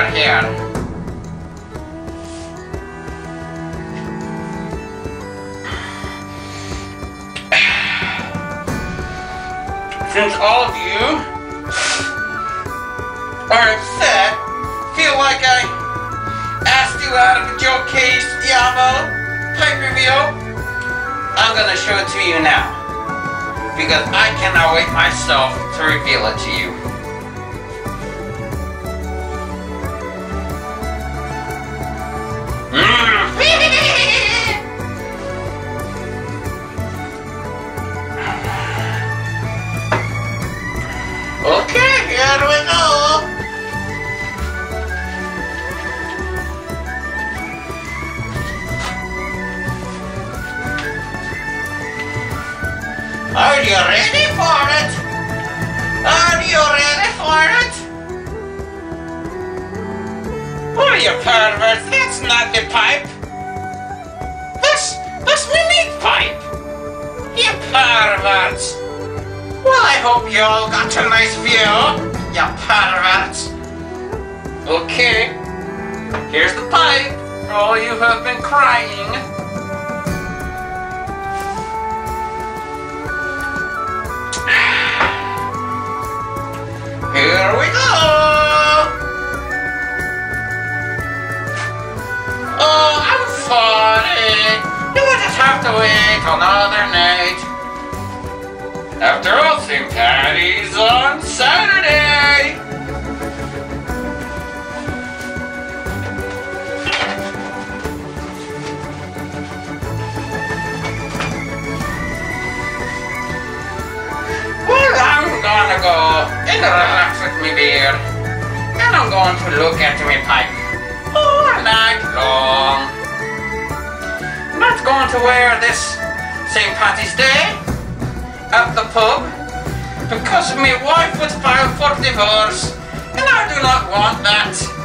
out here. Since all of you are upset, feel like I asked you out of a Joe Case, Diablo, pipe reveal, I'm gonna show it to you now. Because I cannot wait myself to reveal it to you. Ready for it? Are you ready for it? Oh, you perverts, that's not the pipe. That's, that's my meat pipe. You perverts. Well, I hope you all got a nice view, you perverts. Okay, here's the pipe for all you have been crying. Here we go! Oh, I'm sorry. You will just have to wait another night. After all, St. Patty's on Saturday. Well, I'm gonna go and beer. And I'm going to look at my pipe oh, all night long. Not going to wear this St. Patty's Day at the pub because my wife would file for divorce and I do not want that.